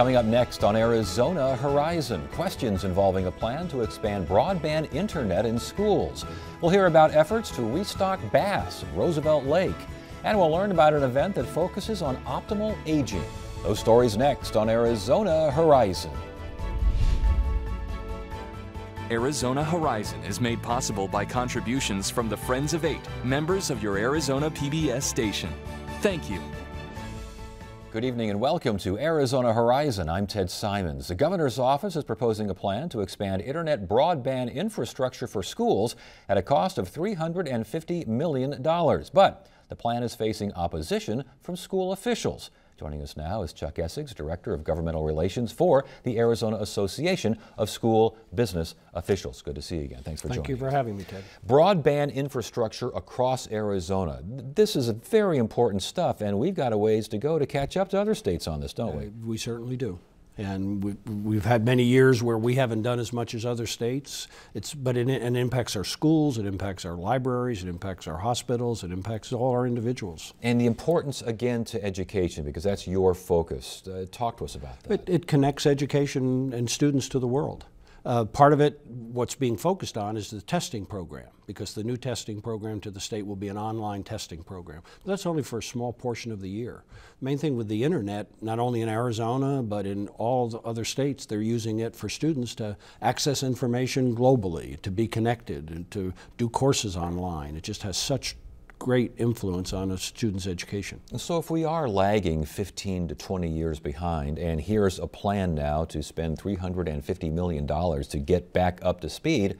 Coming up next on Arizona Horizon, questions involving a plan to expand broadband internet in schools. We'll hear about efforts to restock bass at Roosevelt Lake. And we'll learn about an event that focuses on optimal aging. Those stories next on Arizona Horizon. Arizona Horizon is made possible by contributions from the Friends of Eight, members of your Arizona PBS station. Thank you. Good evening and welcome to Arizona Horizon. I'm Ted Simons. The governor's office is proposing a plan to expand internet broadband infrastructure for schools at a cost of $350 million. But the plan is facing opposition from school officials. Joining us now is Chuck Essex, Director of Governmental Relations for the Arizona Association of School Business Officials. Good to see you again. Thanks for Thank joining Thank you for us. having me, Ted. Broadband infrastructure across Arizona. This is very important stuff, and we've got a ways to go to catch up to other states on this, don't we? Uh, we certainly do. And we, we've had many years where we haven't done as much as other states. It's, but it, it impacts our schools, it impacts our libraries, it impacts our hospitals, it impacts all our individuals. And the importance, again, to education, because that's your focus. Uh, talk to us about that. It, it connects education and students to the world. Uh, part of it, what's being focused on, is the testing program, because the new testing program to the state will be an online testing program. But that's only for a small portion of the year. Main thing with the internet, not only in Arizona, but in all the other states, they're using it for students to access information globally, to be connected, and to do courses online. It just has such great influence on a student's education. So if we are lagging 15 to 20 years behind, and here's a plan now to spend $350 million to get back up to speed,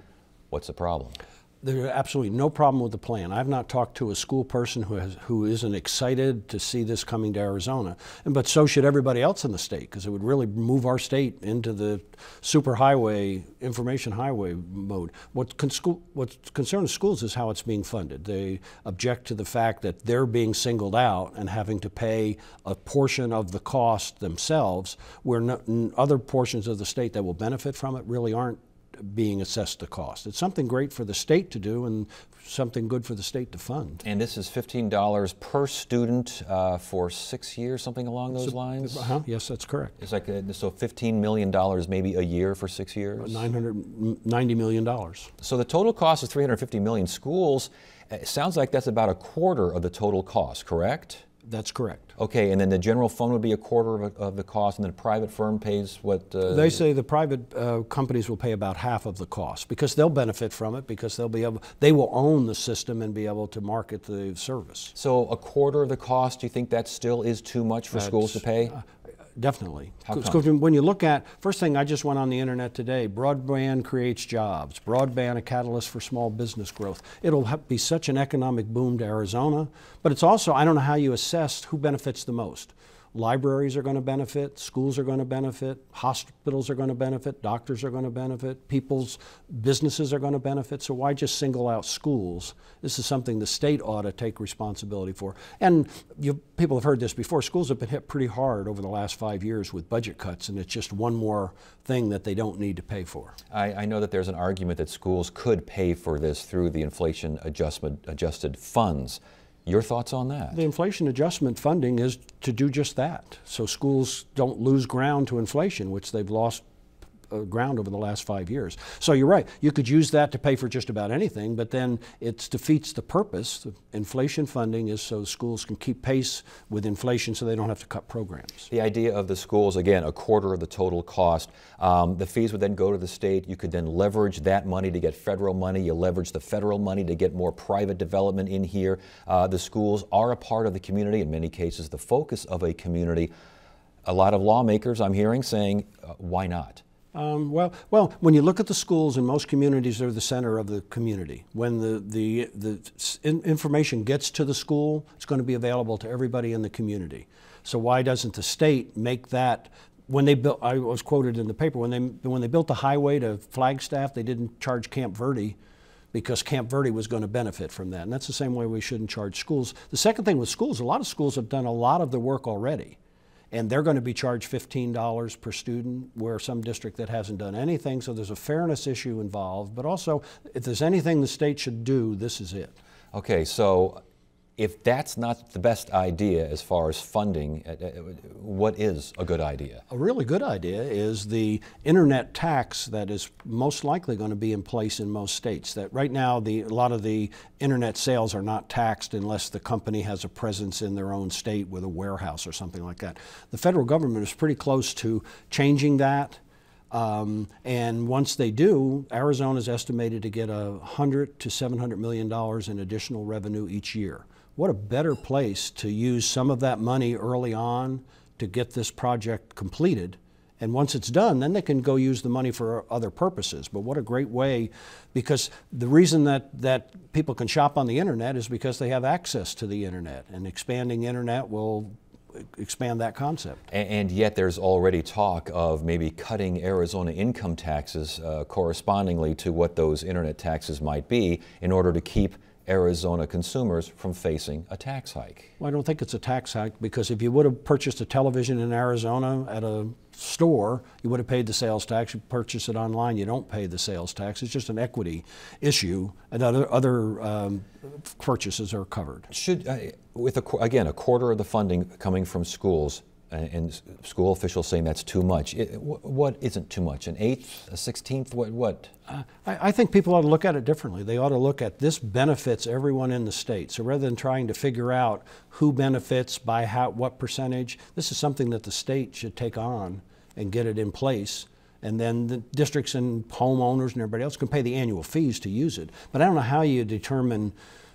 what's the problem? There's absolutely no problem with the plan. I've not talked to a school person who has, who isn't excited to see this coming to Arizona, and but so should everybody else in the state because it would really move our state into the superhighway, information highway mode. What con school, what concerns schools is how it's being funded. They object to the fact that they're being singled out and having to pay a portion of the cost themselves, where no, other portions of the state that will benefit from it really aren't being assessed the cost. It's something great for the state to do and something good for the state to fund. And this is $15 per student uh, for six years, something along those so, lines? Uh -huh, yes, that's correct. It's like, a, so $15 million maybe a year for six years? $990 million. So the total cost is 350 million. Schools, it sounds like that's about a quarter of the total cost, correct? That's correct. Okay, and then the general fund would be a quarter of, of the cost, and then a private firm pays what? Uh, they say the private uh, companies will pay about half of the cost because they'll benefit from it because they'll be able, they will own the system and be able to market the service. So a quarter of the cost, do you think that still is too much for That's, schools to pay? Uh, Definitely. When you look at, first thing I just went on the internet today, broadband creates jobs, broadband a catalyst for small business growth. It'll be such an economic boom to Arizona, but it's also, I don't know how you assess who benefits the most. Libraries are going to benefit, schools are going to benefit, hospitals are going to benefit, doctors are going to benefit, people's businesses are going to benefit. So why just single out schools? This is something the state ought to take responsibility for. And you, people have heard this before. Schools have been hit pretty hard over the last five years with budget cuts, and it's just one more thing that they don't need to pay for. I, I know that there's an argument that schools could pay for this through the inflation adjustment adjusted funds. Your thoughts on that? The inflation adjustment funding is to do just that. So schools don't lose ground to inflation, which they've lost ground over the last five years. So you're right. You could use that to pay for just about anything, but then it defeats the purpose. The inflation funding is so schools can keep pace with inflation so they don't have to cut programs. The idea of the schools, again, a quarter of the total cost. Um, the fees would then go to the state. You could then leverage that money to get federal money. You leverage the federal money to get more private development in here. Uh, the schools are a part of the community, in many cases, the focus of a community. A lot of lawmakers I'm hearing saying, uh, why not? Um, well, well, when you look at the schools in most communities, they're the center of the community. When the, the, the in information gets to the school, it's going to be available to everybody in the community. So why doesn't the state make that when they built, I was quoted in the paper, when they, when they built the highway to Flagstaff, they didn't charge Camp Verde because Camp Verde was going to benefit from that. And that's the same way we shouldn't charge schools. The second thing with schools, a lot of schools have done a lot of the work already and they're going to be charged $15 per student, where some district that hasn't done anything. So there's a fairness issue involved, but also if there's anything the state should do, this is it. Okay, so if that's not the best idea as far as funding, uh, uh, what is a good idea? A really good idea is the internet tax that is most likely going to be in place in most states. That right now, the, a lot of the internet sales are not taxed unless the company has a presence in their own state with a warehouse or something like that. The federal government is pretty close to changing that. Um, and once they do, Arizona is estimated to get a hundred to seven hundred million dollars in additional revenue each year what a better place to use some of that money early on to get this project completed. And once it's done, then they can go use the money for other purposes. But what a great way, because the reason that, that people can shop on the internet is because they have access to the internet. And expanding internet will expand that concept. And, yet there's already talk of maybe cutting Arizona income taxes uh, correspondingly to what those internet taxes might be in order to keep Arizona consumers from facing a tax hike? Well, I don't think it's a tax hike because if you would have purchased a television in Arizona at a store, you would have paid the sales tax. You purchase it online, you don't pay the sales tax. It's just an equity issue, and other other um, purchases are covered. Should, uh, with a, again a quarter of the funding coming from schools, and school officials saying that's too much. It, what isn't too much? An eighth, a sixteenth? What? What? Uh, I, I, think people ought to look at it differently. They ought to look at this benefits everyone in the state. So rather than trying to figure out who benefits by how, what percentage, this is something that the state should take on and get it in place. And then the districts and homeowners and everybody else can pay the annual fees to use it. But I don't know how you determine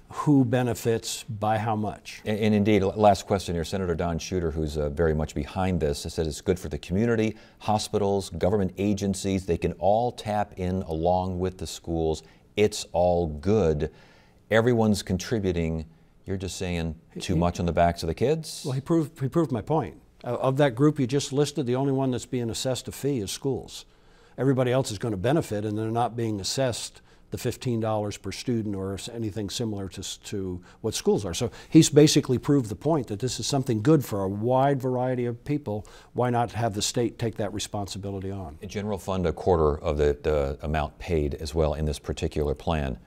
who benefits by how much. And, and, indeed, last question here, Senator Don Shooter, who's uh, very much behind this, said it's good for the community, hospitals, government agencies. They can all tap in along with the schools. It's all good. Everyone's contributing. You're just saying too he, much on the backs of the kids? Well, he proved, he proved my point. Uh, of that group you just listed, the only one that's being assessed a fee is schools. Everybody else is going to benefit, and they're not being assessed the $15 per student or anything similar to, to what schools are. So he's basically proved the point that this is something good for a wide variety of people. Why not have the state take that responsibility on? General fund, a quarter of the, the amount paid as well in this particular plan.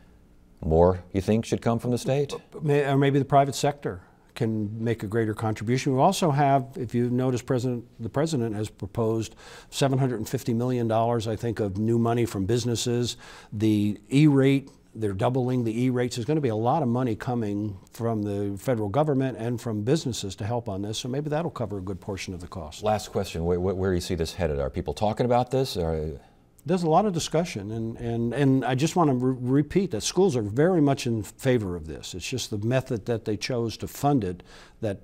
More, you think, should come from the state? Or maybe the private sector can make a greater contribution. We also have, if you notice, President, the President has proposed $750 million, I think, of new money from businesses. The E-rate, they're doubling the E-rates. There's going to be a lot of money coming from the federal government and from businesses to help on this, so maybe that'll cover a good portion of the cost. Last question, where, where do you see this headed? Are people talking about this? Or there's a lot of discussion, and, and, and I just want to re repeat that schools are very much in favor of this. It's just the method that they chose to fund it that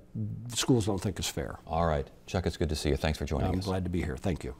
schools don't think is fair. All right. Chuck, it's good to see you. Thanks for joining I'm us. I'm glad to be here. Thank you.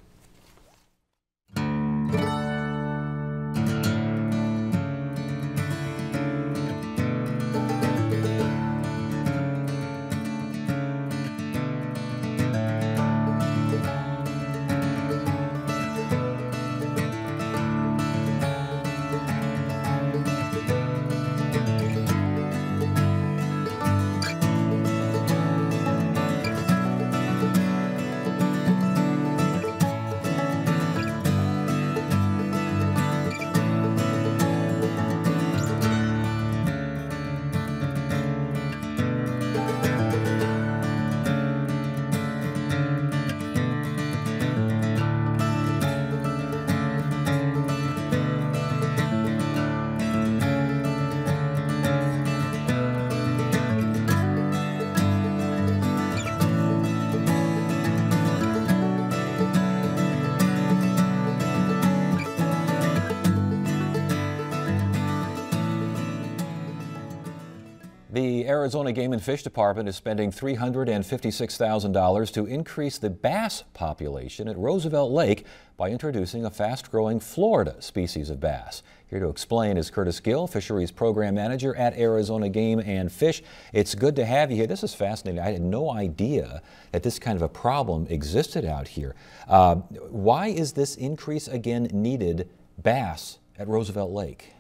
The Arizona Game and Fish Department is spending $356,000 to increase the bass population at Roosevelt Lake by introducing a fast-growing Florida species of bass. Here to explain is Curtis Gill, Fisheries Program Manager at Arizona Game and Fish. It's good to have you here. This is fascinating. I had no idea that this kind of a problem existed out here. Uh, why is this increase again needed bass at Roosevelt Lake?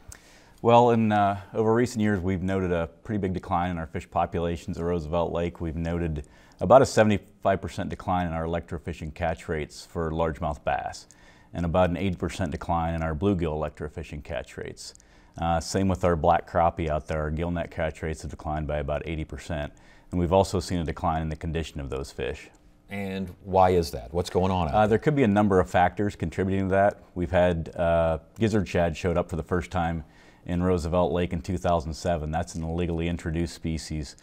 Well, in uh, over recent years, we've noted a pretty big decline in our fish populations at Roosevelt Lake. We've noted about a 75% decline in our electrofishing catch rates for largemouth bass, and about an 80% decline in our bluegill electrofishing catch rates. Uh, same with our black crappie out there. Our gillnet catch rates have declined by about 80%. And we've also seen a decline in the condition of those fish. And why is that? What's going on? Uh, there could be a number of factors contributing to that. We've had uh, gizzard shad showed up for the first time in Roosevelt Lake in 2007. That's an illegally introduced species.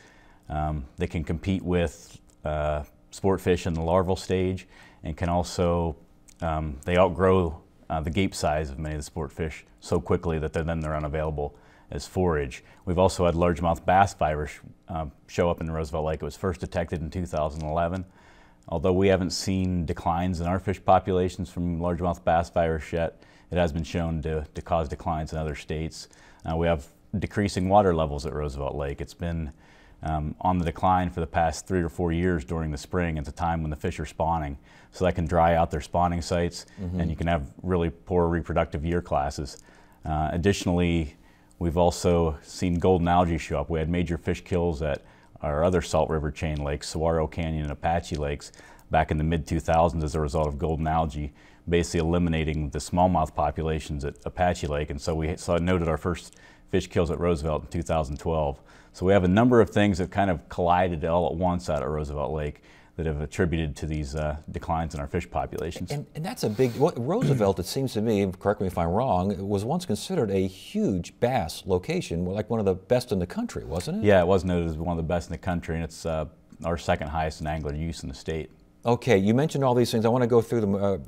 Um, they can compete with uh, sport fish in the larval stage and can also, um, they outgrow uh, the gape size of many of the sport fish so quickly that they're, then they're unavailable as forage. We've also had largemouth bass virus uh, show up in Roosevelt Lake. It was first detected in 2011. Although we haven't seen declines in our fish populations from largemouth bass virus yet, it has been shown to, to cause declines in other states. Uh, we have decreasing water levels at Roosevelt Lake. It's been um, on the decline for the past three or four years during the spring. It's a time when the fish are spawning, so that can dry out their spawning sites, mm-hmm. and you can have really poor reproductive year classes. Uh, additionally, we've also seen golden algae show up. We had major fish kills at our other Salt River chain lakes, Saguaro Canyon and Apache Lakes, back in the mid 2000s as a result of golden algae, basically eliminating the smallmouth populations at Apache Lake. And so we saw noted our first fish kills at Roosevelt in 2012. So we have a number of things that kind of collided all at once out at Roosevelt Lake that have attributed to these uh, declines in our fish populations. And, and that's a big, well, Roosevelt, it seems to me, correct me if I'm wrong, was once considered a huge bass location, like one of the best in the country, wasn't it? Yeah, it was noted as one of the best in the country, and it's uh, our second highest in angler use in the state. Okay, you mentioned all these things. I want to go through them uh,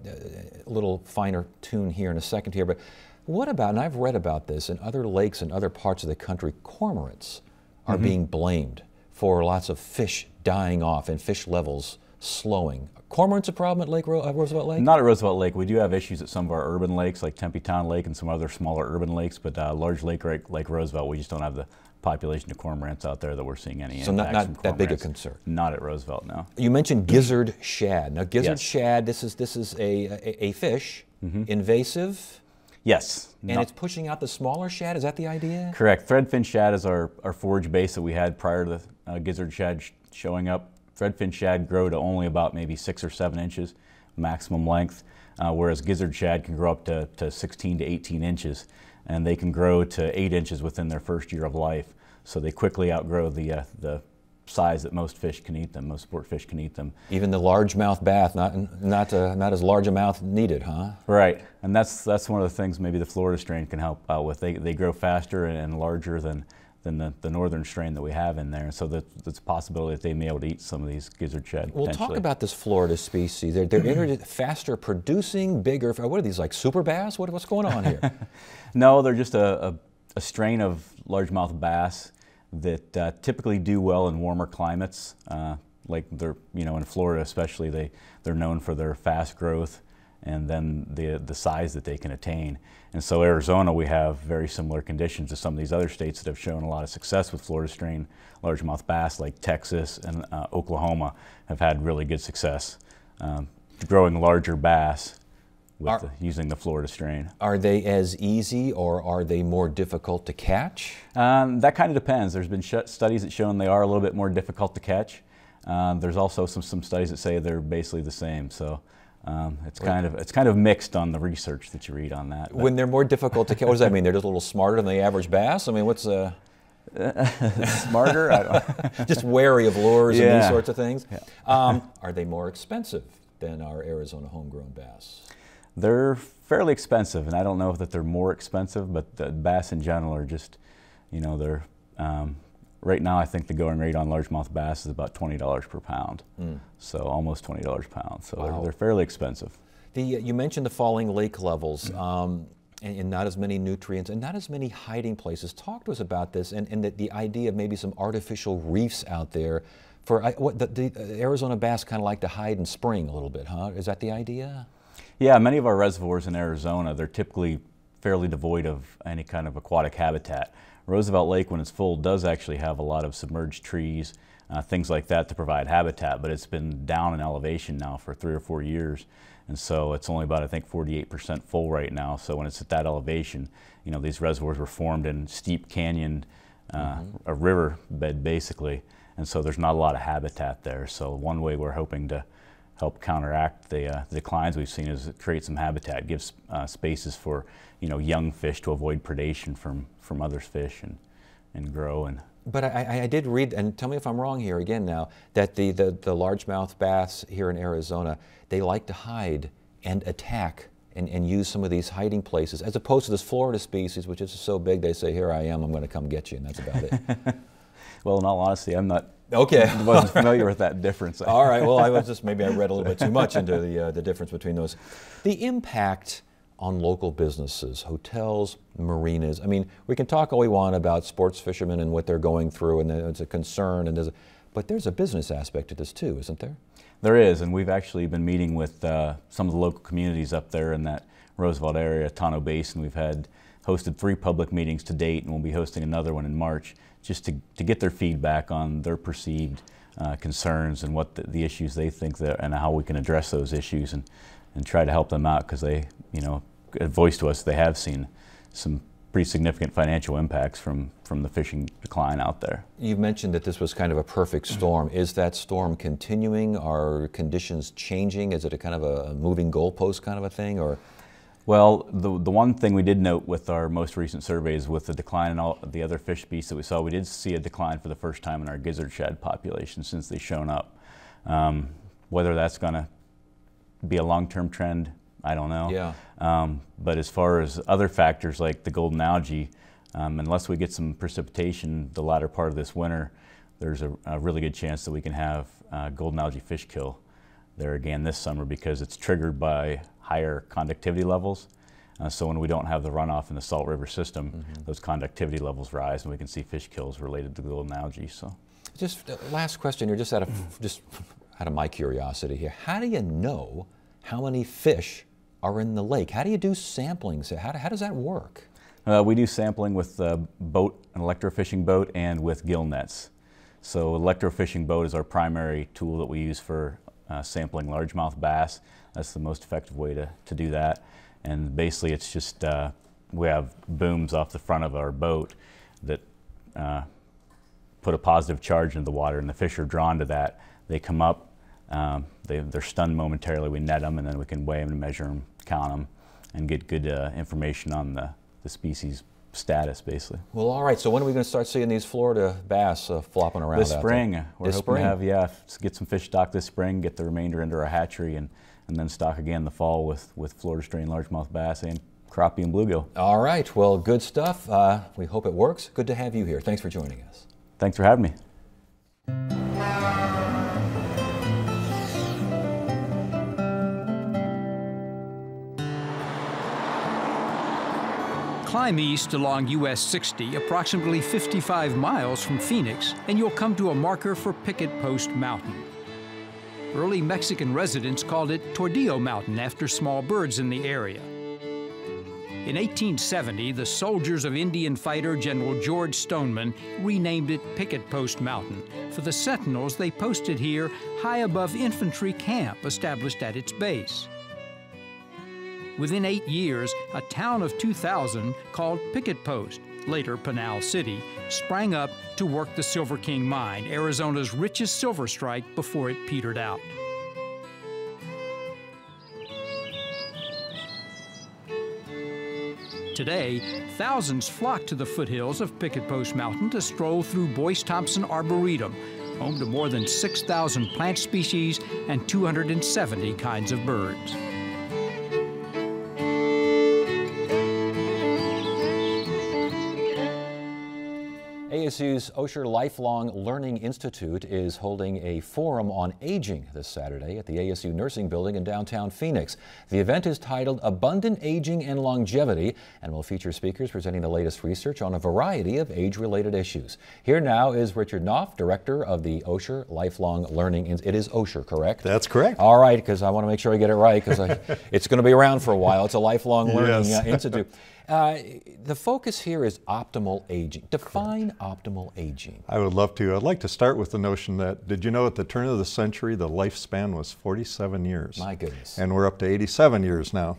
a little finer tune here in a second here, but what about, and I've read about this, in other lakes in other parts of the country, cormorants are mm -hmm. being blamed for lots of fish dying off and fish levels slowing. Cormorants a problem at Lake Ro uh, Roosevelt Lake? Not at Roosevelt Lake. We do have issues at some of our urban lakes, like Tempe Town Lake and some other smaller urban lakes, but uh, large lake like Roosevelt, we just don't have the population of cormorants out there that we're seeing any so impacts not, not that big a concern. Not at Roosevelt, no. You mentioned gizzard shad. Now, gizzard yes. shad. This is this is a a, a fish, mm -hmm. invasive. Yes. And it's pushing out the smaller shad. Is that the idea? Correct. Threadfin shad is our, our forage base that we had prior to the uh, gizzard shad sh showing up. Threadfin shad grow to only about maybe six or seven inches maximum length, uh, whereas gizzard shad can grow up to, to 16 to 18 inches. And they can grow to eight inches within their first year of life. So they quickly outgrow the, uh, the size that most fish can eat them, most sport fish can eat them. Even the largemouth bass, not not uh, not as large a mouth needed, huh? Right, and that's that's one of the things maybe the Florida strain can help out with. They they grow faster and larger than than the, the northern strain that we have in there. So that, there's a possibility that they may be able to eat some of these gizzard shad. We'll talk about this Florida species. They're, they're faster producing, bigger. What are these, like super bass? What, what's going on here? no, they're just a, a, a strain of largemouth bass that uh, typically do well in warmer climates. Uh, like they're, you know, in Florida especially, they, they're known for their fast growth and then the, the size that they can attain. And so Arizona, we have very similar conditions to some of these other states that have shown a lot of success with Florida strain largemouth bass, like Texas and uh, Oklahoma have had really good success um, growing larger bass with are, the, using the Florida strain. Are they as easy or are they more difficult to catch? Um, that kind of depends. There's been studies that show they are a little bit more difficult to catch. Um, there's also some, some studies that say they're basically the same. So um, it's kind of it's kind of mixed on the research that you read on that. But. When they're more difficult to catch, what does that mean? They're just a little smarter than the average bass. I mean, what's uh... smarter? just wary of lures yeah. and these sorts of things. Yeah. Um, are they more expensive than our Arizona homegrown bass? They're fairly expensive, and I don't know if that they're more expensive, but the bass in general are just, you know, they're um, right now I think the going rate on largemouth bass is about twenty dollars per pound, mm. so almost twenty dollars a pound. So wow. they're, they're, fairly expensive. The uh, you mentioned the falling lake levels. Mm. Um, and, and, not as many nutrients and not as many hiding places. Talk to us about this and, and the, the idea of maybe some artificial reefs out there for what the, the uh, Arizona bass kind of like to hide in spring a little bit, huh? Is that the idea? Yeah, many of our reservoirs in Arizona, they're typically fairly devoid of any kind of aquatic habitat. Roosevelt Lake, when it's full, does actually have a lot of submerged trees, uh, things like that to provide habitat, but it's been down in elevation now for three or four years. And so it's only about, I think, 48% full right now. So when it's at that elevation, you know, these reservoirs were formed in steep canyon, uh, mm -hmm. a river bed basically. And so there's not a lot of habitat there. So one way we're hoping to help counteract the, uh, the declines we've seen is create some habitat, gives uh, spaces for you know young fish to avoid predation from from other fish and and grow and. But I, I did read, and tell me if I'm wrong here again now, that the, the, the largemouth bass here in Arizona, they like to hide and attack and, and use some of these hiding places, as opposed to this Florida species, which is so big they say, here I am, I'm going to come get you, and that's about it. well, in all honesty, I'm not Okay. I wasn't familiar with that difference. All right. Well, I was just maybe I read a little bit too much into the uh, the difference between those. The impact on local businesses, hotels, marinas. I mean, we can talk all we want about sports fishermen and what they're going through, and it's a concern, and there's a, but there's a business aspect to this too, isn't there? There is, and we've actually been meeting with uh, some of the local communities up there in that Roosevelt area, Tonto Basin. We've had hosted three public meetings to date, and we'll be hosting another one in March, just to, to get their feedback on their perceived uh, concerns and what the, the, issues they think that, and how we can address those issues and, and try to help them out because they, you know, voice to us they have seen some pretty significant financial impacts from, from the fishing decline out there. You mentioned that this was kind of a perfect storm. Is that storm continuing? Are conditions changing? Is it a kind of a moving goalpost kind of a thing, or? Well, the, the one thing we did note with our most recent surveys with the decline in all the other fish species that we saw, we did see a decline for the first time in our gizzard shad population since they've shown up. Um, whether that's going to be a long-term trend, I don't know. Yeah. Um, but as far as other factors like the golden algae, um, unless we get some precipitation the latter part of this winter, there's a, a really good chance that we can have uh, golden algae fish kill there again this summer because it's triggered by higher conductivity levels. Uh, so when we don't have the runoff in the Salt River system, mm -hmm. those conductivity levels rise, and we can see fish kills related to golden algae. So, just uh, last question here, just out of just out of my curiosity here, how do you know how many fish are in the lake. How do you do samplings? How, how does that work? Uh, we do sampling with a boat, an electrofishing boat, and with gill nets. So electrofishing boat is our primary tool that we use for uh, sampling largemouth bass. That's the most effective way to, to do that. And basically it's just, uh, we have booms off the front of our boat that uh, put a positive charge into the water and the fish are drawn to that. They come up, um, they, are stunned momentarily. We net them and then we can weigh them and measure them, count them, and get good uh, information on the, the species status, basically. Well, all right. So when are we going to start seeing these Florida bass uh, flopping around? This spring. We're this hoping spring. to have yeah, get some fish stock this spring, get the remainder into our hatchery, and and then stock again in the fall with with Florida strain largemouth bass and crappie and bluegill. All right. Well, good stuff. Uh, we hope it works. Good to have you here. Thanks for joining us. Thanks for having me. Climb east along US 60, approximately 55 miles from Phoenix, and you'll come to a marker for Picket Post Mountain. Early Mexican residents called it Tordillo Mountain after small birds in the area. In 1870, the soldiers of Indian fighter General George Stoneman renamed it Picket Post Mountain for the sentinels they posted here high above infantry camp established at its base. Within eight years, a town of 2,000 called Picket Post, later Pinal City, sprang up to work the Silver King mine, Arizona's richest silver strike before it petered out. Today, thousands flock to the foothills of Picket Post Mountain to stroll through Boyce Thompson Arboretum, home to more than 6,000 plant species and 270 kinds of birds. ASU's Osher Lifelong Learning Institute is holding a forum on aging this Saturday at the ASU Nursing Building in downtown Phoenix. The event is titled Abundant Aging and Longevity and will feature speakers presenting the latest research on a variety of age-related issues. Here now is Richard Knopf, director of the Osher Lifelong Learning. It is Osher, correct? That's correct. All right, because I want to make sure I get it right because it's going to be around for a while. It's a lifelong learning yes. uh, institute. Uh, the focus here is optimal aging. Define Correct. optimal aging. I would love to. I'd like to start with the notion that, did you know at the turn of the century, the lifespan was 47 years? My goodness. And we're up to 87 years now.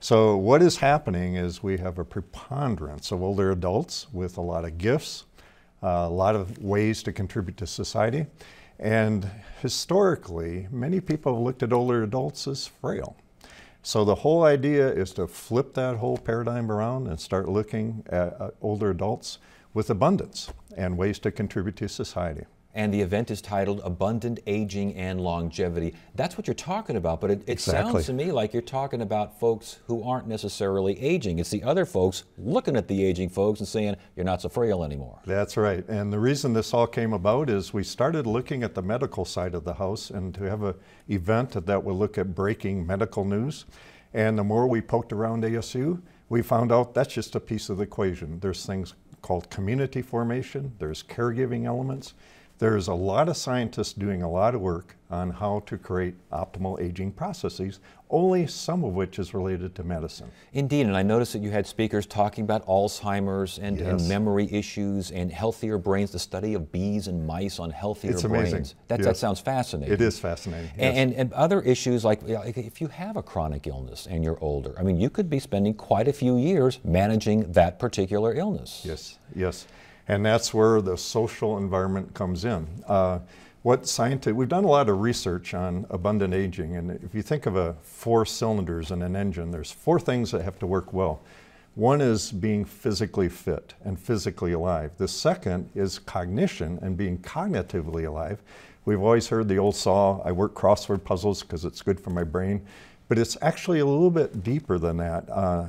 So what is happening is we have a preponderance of older adults with a lot of gifts, uh, a lot of ways to contribute to society. And historically, many people have looked at older adults as frail. So the whole idea is to flip that whole paradigm around and start looking at uh, older adults with abundance and ways to contribute to society and the event is titled Abundant Aging and Longevity. That's what you're talking about, but it, it exactly. sounds to me like you're talking about folks who aren't necessarily aging. It's the other folks looking at the aging folks and saying, you're not so frail anymore. That's right. And the reason this all came about is we started looking at the medical side of the house and to have an event that will look at breaking medical news. And the more we poked around ASU, we found out that's just a piece of the equation. There's things called community formation, there's caregiving elements, there's a lot of scientists doing a lot of work on how to create optimal aging processes, only some of which is related to medicine. Indeed, and I noticed that you had speakers talking about Alzheimer's and, yes. and memory issues and healthier brains, the study of bees and mice on healthier it's brains. Amazing. That, yes. that sounds fascinating. It is fascinating. Yes. And, and, and, other issues like if you have a chronic illness and you're older, I mean, you could be spending quite a few years managing that particular illness. Yes, yes. And that's where the social environment comes in. Uh, what scientists, we've done a lot of research on abundant aging, and if you think of a four cylinders in an engine, there's four things that have to work well. One is being physically fit and physically alive. The second is cognition and being cognitively alive. We've always heard the old saw, I work crossword puzzles because it's good for my brain, but it's actually a little bit deeper than that. Uh,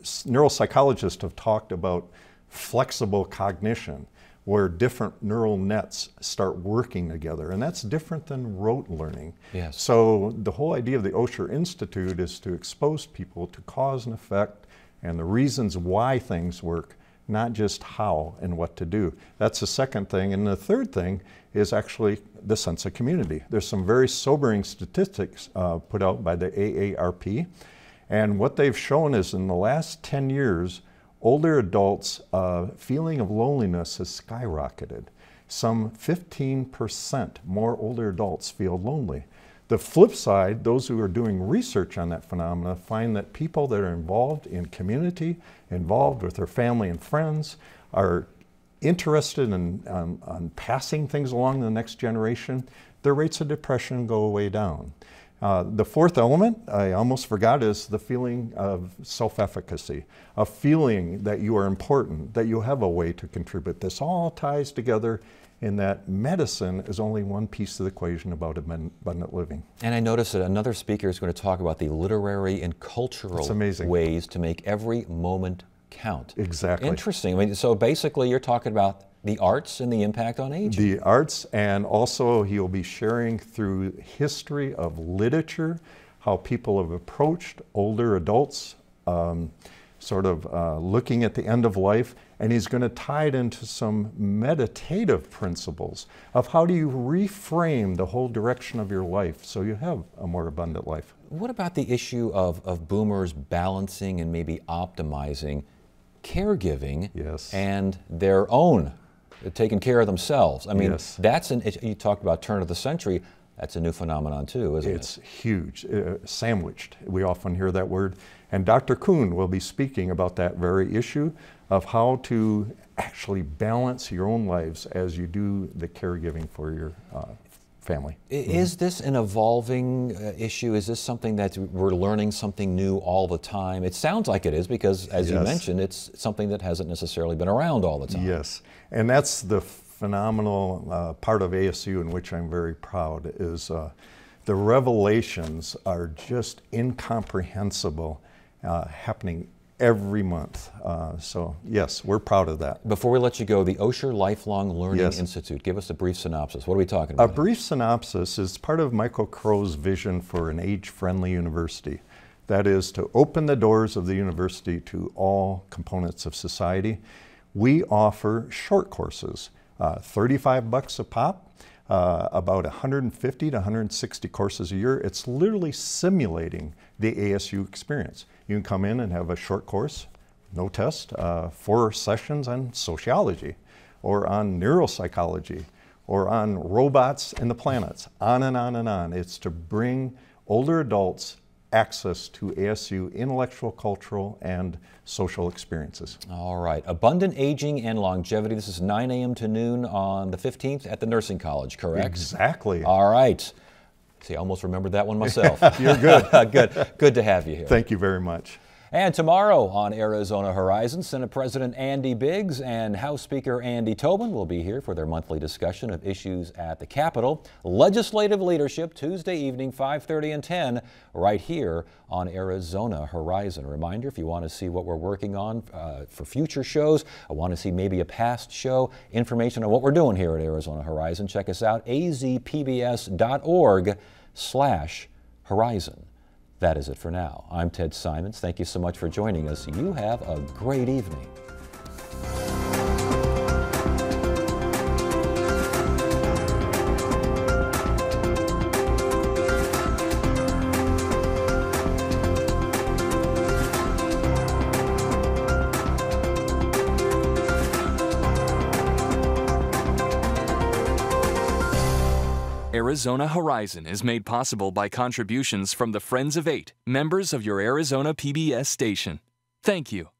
neuropsychologists have talked about flexible cognition where different neural nets start working together. And that's different than rote learning. Yes. So the whole idea of the Osher Institute is to expose people to cause and effect and the reasons why things work, not just how and what to do. That's the second thing. And the third thing is actually the sense of community. There's some very sobering statistics uh, put out by the AARP. And what they've shown is in the last 10 years, older adults' uh, feeling of loneliness has skyrocketed. Some 15% more older adults feel lonely. The flip side, those who are doing research on that phenomena find that people that are involved in community, involved with their family and friends, are interested in on passing things along to the next generation, their rates of depression go way down. Uh, the fourth element, I almost forgot, is the feeling of self efficacy, a feeling that you are important, that you have a way to contribute. This all ties together in that medicine is only one piece of the equation about abundant living. And I noticed that another speaker is going to talk about the literary and cultural ways to make every moment count. Exactly. Interesting. I mean, so basically, you're talking about the arts and the impact on aging. The arts, and also he'll be sharing through history of literature, how people have approached older adults, um, sort of uh, looking at the end of life, and he's going to tie it into some meditative principles of how do you reframe the whole direction of your life so you have a more abundant life. What about the issue of, of boomers balancing and maybe optimizing caregiving yes. and their own taking care of themselves. I mean, yes. that's an, you talked about turn of the century. That's a new phenomenon too, isn't it's it? It's huge, uh, sandwiched. We often hear that word. And Dr. Kuhn will be speaking about that very issue of how to actually balance your own lives as you do the caregiving for your uh, family. Is mm-hmm. this an evolving uh, issue? Is this something that we're learning something new all the time? It sounds like it is because, as yes. you mentioned, it's something that hasn't necessarily been around all the time. Yes, and that's the phenomenal uh, part of ASU in which I'm very proud is uh, the revelations are just incomprehensible uh, happening every month. Uh, so yes, we're proud of that. Before we let you go, the Osher Lifelong Learning yes. Institute. Give us a brief synopsis. What are we talking about? A brief synopsis is part of Michael Crow's vision for an age-friendly university. That is to open the doors of the university to all components of society. We offer short courses, uh, 35 bucks a pop. Uh, about 150 to 160 courses a year. It's literally simulating the ASU experience. You can come in and have a short course, no test, uh, four sessions on sociology or on neuropsychology or on robots and the planets, on and on and on. It's to bring older adults access to ASU intellectual, cultural, and social experiences. All right. Abundant Aging and Longevity. This is 9 a.m. to noon on the 15th at the Nursing College, correct? Exactly. All right. See, I almost remembered that one myself. You're good. good. Good to have you here. Thank you very much. And tomorrow on Arizona Horizon, Senate President Andy Biggs and House Speaker Andy Tobin will be here for their monthly discussion of issues at the Capitol. Legislative Leadership, Tuesday evening, 5.30 and 10, right here on Arizona Horizon. A reminder, if you want to see what we're working on uh, for future shows, I want to see maybe a past show, information on what we're doing here at Arizona Horizon, check us out, azpbs.org slash horizon. That is it for now. I'm Ted Simons. Thank you so much for joining us. You have a great evening. Arizona Horizon is made possible by contributions from the Friends of Eight, members of your Arizona PBS station. Thank you.